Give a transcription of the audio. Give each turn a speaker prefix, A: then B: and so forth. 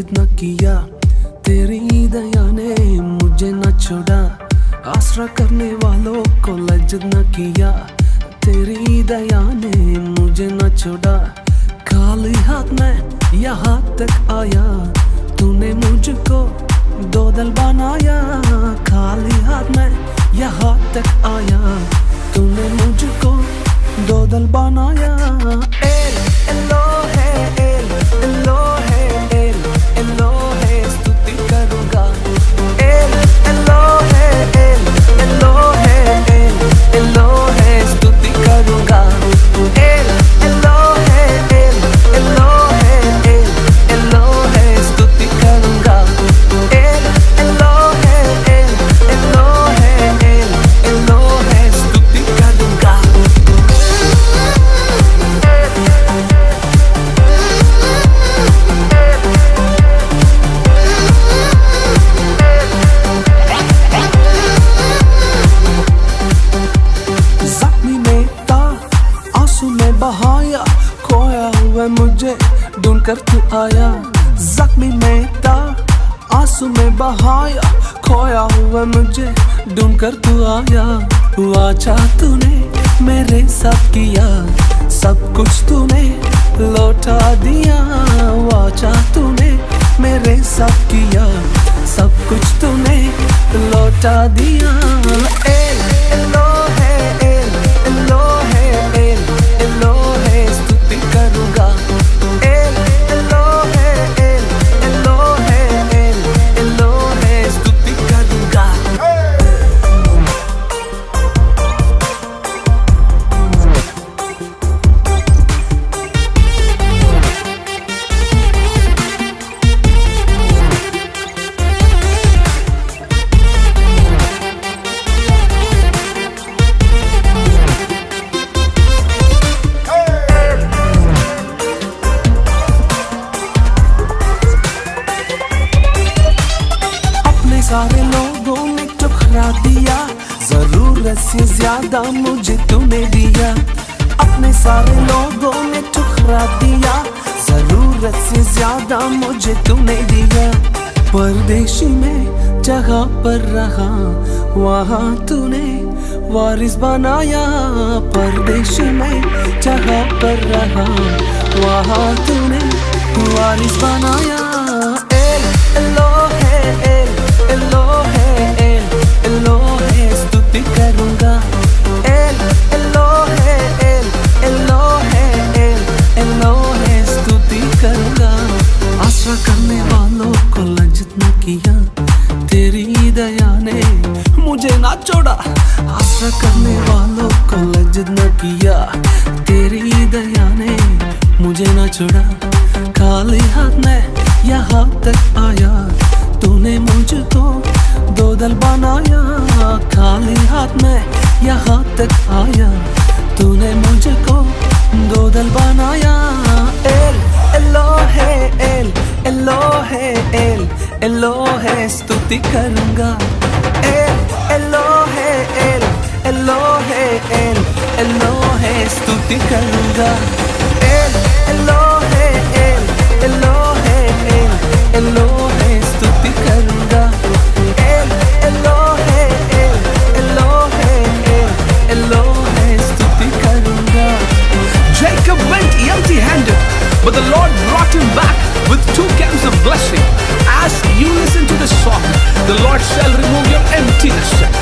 A: लज्जत न किया, तेरी दया ने मुझे न छोड़ा। आसरा करने वालों को लज्जत न किया, तेरी दया ने मुझे न छोड़ा। खाली हाथ में यहाँ तक आया, तूने मुझको दो दल बनाया। खाली हाथ में यहाँ तक आया, तूने मुझको दो दल बनाया। बहाया, खोया हुआ मुझे ढूंढ कर तू आया। जख्मी में था, आँसू में बहाया, खोया हुआ मुझे ढूंढ कर तू आया। वाचा तूने मेरे साथ किया, सब कुछ तूने लौटा दिया। वाचा तूने मेरे साथ किया, सब कुछ तूने लौटा दिया। लोगों ने ठुकरा दिया ज़रूरत से ज़्यादा मुझे तूने दिया। अपने सारे लोगों ने ठुकरा दिया ज़रूरत से ज़्यादा मुझे तूने दिया। परदेशी में जगह पर रहा। वहाँ तूने वारिस बनाया। परदेशी में जगह पर रहा। वहाँ तूने वारिस बनाया। तेरी दया ने मुझे ना छोड़ा। आशा करने वालों को लज्जत न किया। तेरी दया ने मुझे ना छोड़ा। खाली हाथ में यहाँ तक आया। तूने मुझको दो दल बनाया। खाली हाथ में यहाँ तक आया। तूने एल एलो है एल एलो है स्तुति करूंगा एल एलो है एल एलो है एल एलो है स्तुति करूंगा एल एलो है एल एलो है एल एलो है स्तुति करूंगा एल एलो है एल एलो है एल एलो है स्तुति करूंगा
B: Jacob went empty handed, but the Lord brought him back with two cans of blessing. As you listen to this song, the Lord shall remove your emptiness